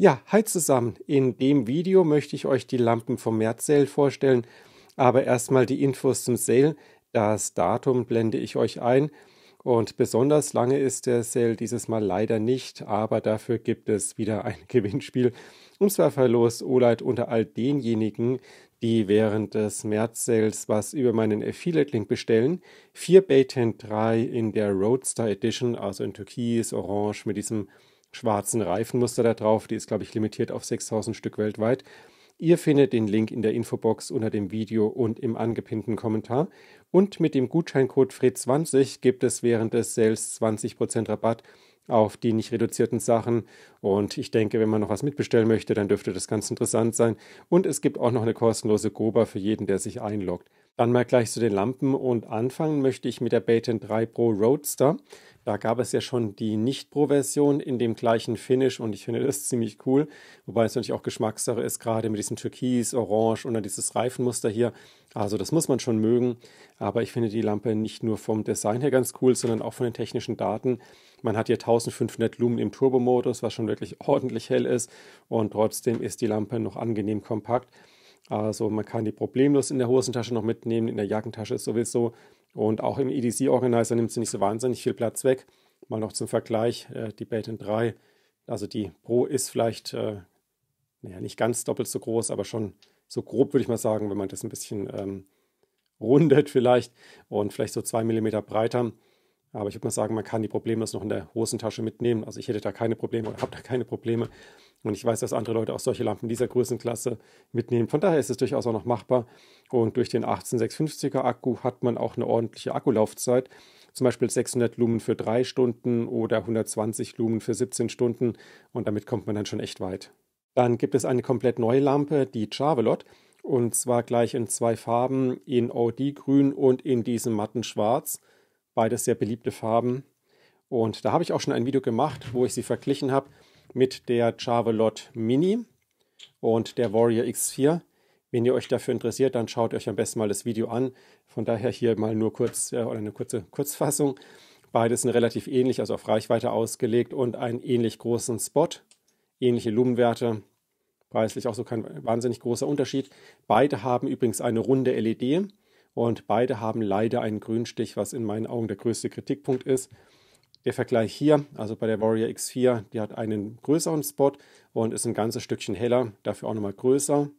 Ja, hi zusammen. In dem Video möchte ich euch die Lampen vom März Sale vorstellen, aber erstmal die Infos zum Sale. Das Datum blende ich euch ein und besonders lange ist der Sale dieses Mal leider nicht, aber dafür gibt es wieder ein Gewinnspiel. Und zwar verlost Olight unter all denjenigen, die während des März-Sales was über meinen Affiliate-Link bestellen. Vier Baytent 3 in der Roadster Edition, also in Türkis, Orange mit diesem schwarzen Reifenmuster da drauf. Die ist, glaube ich, limitiert auf 6000 Stück weltweit. Ihr findet den Link in der Infobox unter dem Video und im angepinnten Kommentar. Und mit dem Gutscheincode FRED20 gibt es während des Sales 20% Rabatt auf die nicht reduzierten Sachen. Und ich denke, wenn man noch was mitbestellen möchte, dann dürfte das ganz interessant sein. Und es gibt auch noch eine kostenlose Goba für jeden, der sich einloggt. Dann mal gleich zu den Lampen und anfangen möchte ich mit der Baten 3 Pro Roadster. Da gab es ja schon die Nicht-Pro-Version in dem gleichen Finish und ich finde das ziemlich cool. Wobei es natürlich auch Geschmackssache ist, gerade mit diesem Türkis, Orange und dann dieses Reifenmuster hier. Also das muss man schon mögen. Aber ich finde die Lampe nicht nur vom Design her ganz cool, sondern auch von den technischen Daten. Man hat hier 1500 Lumen im Turbo-Modus, was schon wirklich ordentlich hell ist. Und trotzdem ist die Lampe noch angenehm kompakt. Also man kann die problemlos in der Hosentasche noch mitnehmen, in der Jackentasche sowieso. Und auch im EDC-Organizer nimmt sie nicht so wahnsinnig viel Platz weg. Mal noch zum Vergleich, äh, die Baten 3, also die Pro ist vielleicht, äh, naja, nicht ganz doppelt so groß, aber schon so grob würde ich mal sagen, wenn man das ein bisschen ähm, rundet vielleicht und vielleicht so zwei Millimeter breiter. Aber ich würde mal sagen, man kann die problemlos noch in der Hosentasche mitnehmen. Also ich hätte da keine Probleme oder habe da keine Probleme. Und ich weiß, dass andere Leute auch solche Lampen dieser Größenklasse mitnehmen. Von daher ist es durchaus auch noch machbar. Und durch den 18650er Akku hat man auch eine ordentliche Akkulaufzeit. Zum Beispiel 600 Lumen für drei Stunden oder 120 Lumen für 17 Stunden. Und damit kommt man dann schon echt weit. Dann gibt es eine komplett neue Lampe, die Chavelot. Und zwar gleich in zwei Farben, in OD-Grün und in diesem matten Schwarz. Beides sehr beliebte Farben. Und da habe ich auch schon ein Video gemacht, wo ich sie verglichen habe mit der Javelot Mini und der Warrior X4. Wenn ihr euch dafür interessiert, dann schaut euch am besten mal das Video an. Von daher hier mal nur kurz äh, oder eine kurze Kurzfassung. Beides sind relativ ähnlich, also auf Reichweite ausgelegt und einen ähnlich großen Spot, ähnliche Lumenwerte. Preislich auch so kein wahnsinnig großer Unterschied. Beide haben übrigens eine runde LED und beide haben leider einen Grünstich, was in meinen Augen der größte Kritikpunkt ist. Der Vergleich hier, also bei der Warrior X4, die hat einen größeren Spot und ist ein ganzes Stückchen heller, dafür auch nochmal größer.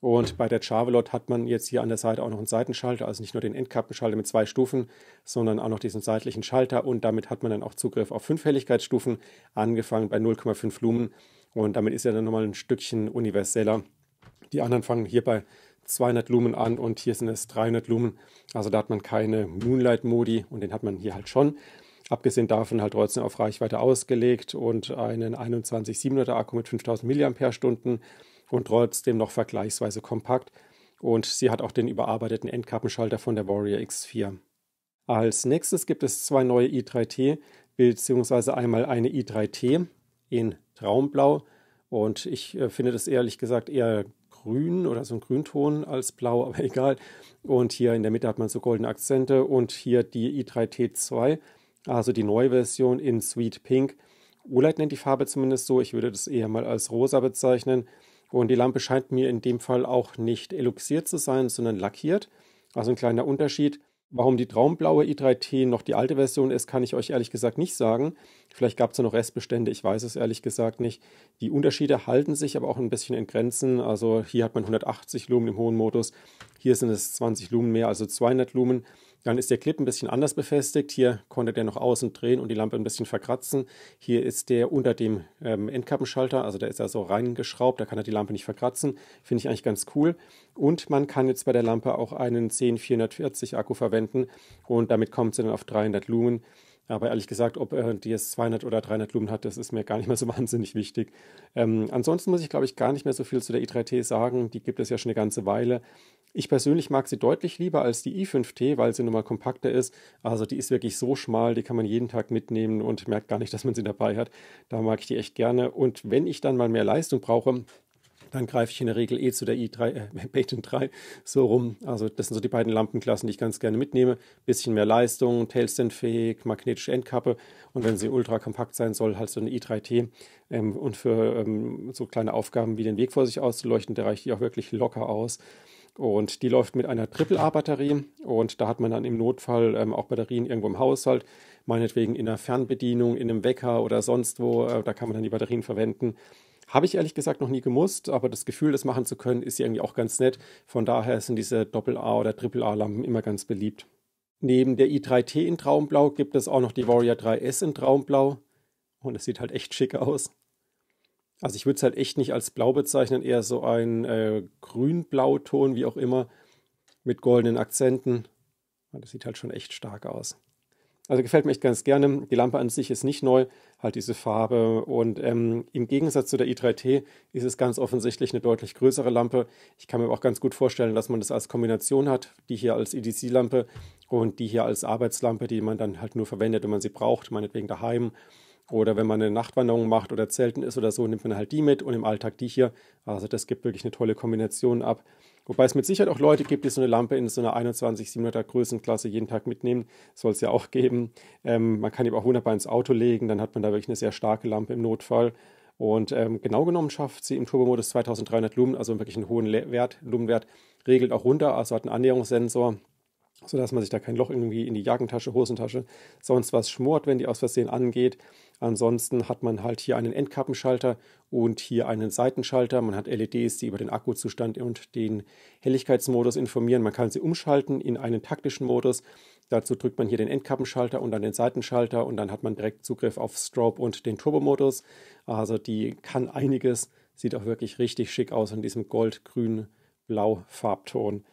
Und bei der Chavelot hat man jetzt hier an der Seite auch noch einen Seitenschalter, also nicht nur den Endkappenschalter mit zwei Stufen, sondern auch noch diesen seitlichen Schalter und damit hat man dann auch Zugriff auf fünf Helligkeitsstufen, angefangen bei 0,5 Lumen und damit ist er dann nochmal ein Stückchen universeller. Die anderen fangen hier bei 200 Lumen an und hier sind es 300 Lumen. Also da hat man keine Moonlight-Modi und den hat man hier halt schon. Abgesehen davon halt trotzdem auf Reichweite ausgelegt und einen 21700er Akku mit 5000 mAh und trotzdem noch vergleichsweise kompakt. Und sie hat auch den überarbeiteten Endkappenschalter von der Warrior X4. Als nächstes gibt es zwei neue i3T, beziehungsweise einmal eine i3T in Traumblau. Und ich äh, finde das ehrlich gesagt eher grün oder so ein Grünton als blau, aber egal. Und hier in der Mitte hat man so goldene Akzente und hier die i3T2, also die neue Version in Sweet Pink. OLED nennt die Farbe zumindest so, ich würde das eher mal als rosa bezeichnen. Und die Lampe scheint mir in dem Fall auch nicht eluxiert zu sein, sondern lackiert. Also ein kleiner Unterschied. Warum die traumblaue i3T noch die alte Version ist, kann ich euch ehrlich gesagt nicht sagen. Vielleicht gab es ja noch Restbestände, ich weiß es ehrlich gesagt nicht. Die Unterschiede halten sich aber auch ein bisschen in Grenzen. Also hier hat man 180 Lumen im hohen Modus, hier sind es 20 Lumen mehr, also 200 Lumen. Dann ist der Clip ein bisschen anders befestigt. Hier konnte der noch außen drehen und die Lampe ein bisschen verkratzen. Hier ist der unter dem ähm, Endkappenschalter, also der ist ja so reingeschraubt, da kann er die Lampe nicht verkratzen. Finde ich eigentlich ganz cool. Und man kann jetzt bei der Lampe auch einen 10440 Akku verwenden und damit kommt sie dann auf 300 Lumen. Aber ehrlich gesagt, ob er die jetzt 200 oder 300 Lumen hat, das ist mir gar nicht mehr so wahnsinnig wichtig. Ähm, ansonsten muss ich, glaube ich, gar nicht mehr so viel zu der i3T sagen. Die gibt es ja schon eine ganze Weile. Ich persönlich mag sie deutlich lieber als die i5T, weil sie nun mal kompakter ist. Also die ist wirklich so schmal, die kann man jeden Tag mitnehmen und merkt gar nicht, dass man sie dabei hat. Da mag ich die echt gerne. Und wenn ich dann mal mehr Leistung brauche, dann greife ich in der Regel eh zu der i3, äh, Baton 3 so rum. Also das sind so die beiden Lampenklassen, die ich ganz gerne mitnehme. Bisschen mehr Leistung, Tailstand-fähig, magnetische Endkappe und wenn sie ultra kompakt sein soll, halt so eine i3T. Ähm, und für ähm, so kleine Aufgaben wie den Weg vor sich auszuleuchten, der reicht die auch wirklich locker aus. Und die läuft mit einer AAA-Batterie und da hat man dann im Notfall ähm, auch Batterien irgendwo im Haushalt, meinetwegen in einer Fernbedienung, in einem Wecker oder sonst wo, äh, da kann man dann die Batterien verwenden. Habe ich ehrlich gesagt noch nie gemusst, aber das Gefühl, das machen zu können, ist irgendwie auch ganz nett. Von daher sind diese Doppel-A oder Triple-A-Lampen immer ganz beliebt. Neben der i3T in Traumblau gibt es auch noch die Warrior 3S in Traumblau. Und es sieht halt echt schick aus. Also ich würde es halt echt nicht als blau bezeichnen, eher so ein äh, grün-blauton, wie auch immer, mit goldenen Akzenten. Und das sieht halt schon echt stark aus. Also gefällt mir echt ganz gerne. Die Lampe an sich ist nicht neu, halt diese Farbe. Und ähm, im Gegensatz zu der i3T ist es ganz offensichtlich eine deutlich größere Lampe. Ich kann mir auch ganz gut vorstellen, dass man das als Kombination hat. Die hier als EDC-Lampe und die hier als Arbeitslampe, die man dann halt nur verwendet, wenn man sie braucht, meinetwegen daheim. Oder wenn man eine Nachtwanderung macht oder Zelten ist oder so, nimmt man halt die mit und im Alltag die hier. Also das gibt wirklich eine tolle Kombination ab. Wobei es mit Sicherheit auch Leute gibt, die so eine Lampe in so einer 21-700er Größenklasse jeden Tag mitnehmen. Soll es ja auch geben. Ähm, man kann die auch wunderbar ins Auto legen, dann hat man da wirklich eine sehr starke Lampe im Notfall. Und ähm, genau genommen schafft sie im Turbomodus 2300 Lumen, also wirklich einen hohen Wert, Lumenwert, regelt auch runter, also hat einen Annäherungssensor sodass man sich da kein Loch irgendwie in die Jackentasche, Hosentasche, sonst was schmort, wenn die aus Versehen angeht. Ansonsten hat man halt hier einen Endkappenschalter und hier einen Seitenschalter. Man hat LEDs, die über den Akkuzustand und den Helligkeitsmodus informieren. Man kann sie umschalten in einen taktischen Modus. Dazu drückt man hier den Endkappenschalter und dann den Seitenschalter und dann hat man direkt Zugriff auf Strobe und den Turbomodus. Also die kann einiges, sieht auch wirklich richtig schick aus in diesem gold-grün-blau Farbton.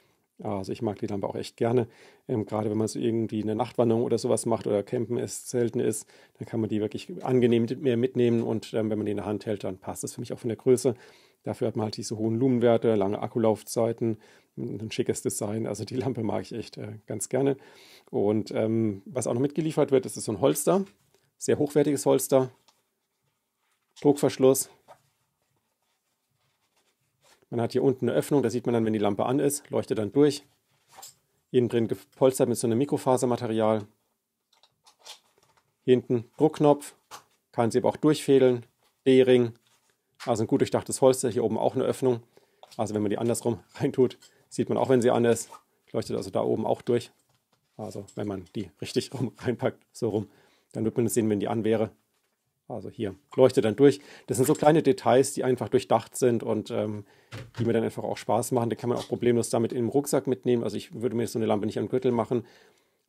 Also ich mag die Lampe auch echt gerne. Ähm, gerade wenn man so irgendwie eine Nachtwanderung oder sowas macht oder campen ist, selten ist, dann kann man die wirklich angenehm mehr mitnehmen und ähm, wenn man die in der Hand hält, dann passt das für mich auch von der Größe. Dafür hat man halt diese hohen Lumenwerte, lange Akkulaufzeiten, ein schickes Design. Also die Lampe mag ich echt äh, ganz gerne. Und ähm, was auch noch mitgeliefert wird, ist so ein Holster. Sehr hochwertiges Holster. Druckverschluss, man hat hier unten eine Öffnung, da sieht man dann, wenn die Lampe an ist, leuchtet dann durch. Innen drin gepolstert mit so einem Mikrofasermaterial. Hinten Druckknopf, kann sie aber auch durchfädeln. D-Ring, also ein gut durchdachtes Holster. Hier oben auch eine Öffnung. Also wenn man die andersrum reintut, sieht man auch, wenn sie an ist. Leuchtet also da oben auch durch. Also wenn man die richtig rum reinpackt, so rum, dann wird man es sehen, wenn die an wäre. Also hier leuchtet dann durch. Das sind so kleine Details, die einfach durchdacht sind und ähm, die mir dann einfach auch Spaß machen. Die kann man auch problemlos damit in den Rucksack mitnehmen. Also ich würde mir so eine Lampe nicht am Gürtel machen.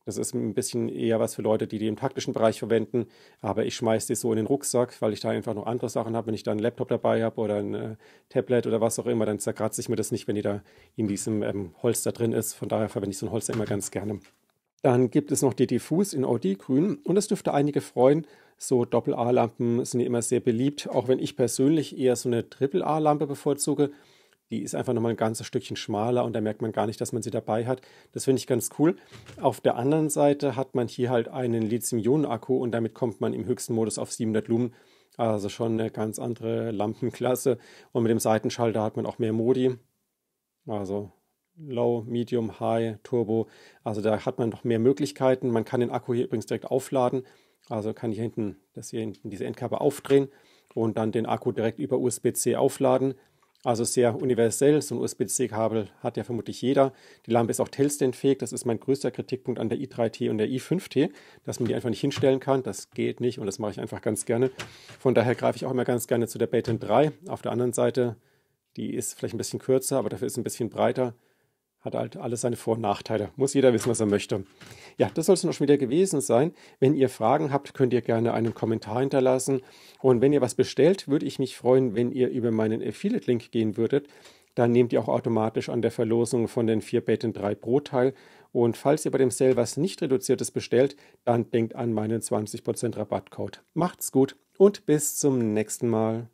Das ist ein bisschen eher was für Leute, die die im taktischen Bereich verwenden. Aber ich schmeiße die so in den Rucksack, weil ich da einfach noch andere Sachen habe. Wenn ich da einen Laptop dabei habe oder ein äh, Tablet oder was auch immer, dann zerkratze ich mir das nicht, wenn die da in diesem ähm, Holster drin ist. Von daher verwende ich so ein Holster immer ganz gerne. Dann gibt es noch die Diffus in OD-Grün und das dürfte einige freuen. So Doppel-A-Lampen sind immer sehr beliebt, auch wenn ich persönlich eher so eine Triple-A-Lampe bevorzuge. Die ist einfach nochmal ein ganzes Stückchen schmaler und da merkt man gar nicht, dass man sie dabei hat. Das finde ich ganz cool. Auf der anderen Seite hat man hier halt einen Lithium-Ionen-Akku und damit kommt man im höchsten Modus auf 700 Lumen. Also schon eine ganz andere Lampenklasse. Und mit dem Seitenschalter hat man auch mehr Modi. Also Low, Medium, High, Turbo. Also da hat man noch mehr Möglichkeiten. Man kann den Akku hier übrigens direkt aufladen. Also kann ich hinten, das hier hinten diese Endkappe aufdrehen und dann den Akku direkt über USB-C aufladen. Also sehr universell. So ein USB-C-Kabel hat ja vermutlich jeder. Die Lampe ist auch Tailstand-fähig. Das ist mein größter Kritikpunkt an der i3T und der i5T, dass man die einfach nicht hinstellen kann. Das geht nicht und das mache ich einfach ganz gerne. Von daher greife ich auch immer ganz gerne zu der Baton 3. Auf der anderen Seite, die ist vielleicht ein bisschen kürzer, aber dafür ist ein bisschen breiter hat halt alles seine Vor- und Nachteile. Muss jeder wissen, was er möchte. Ja, das soll es noch schon wieder gewesen sein. Wenn ihr Fragen habt, könnt ihr gerne einen Kommentar hinterlassen. Und wenn ihr was bestellt, würde ich mich freuen, wenn ihr über meinen Affiliate-Link gehen würdet. Dann nehmt ihr auch automatisch an der Verlosung von den 4 Baten 3 Pro teil. Und falls ihr bei dem Sale was nicht reduziertes bestellt, dann denkt an meinen 20% Rabattcode. Macht's gut und bis zum nächsten Mal.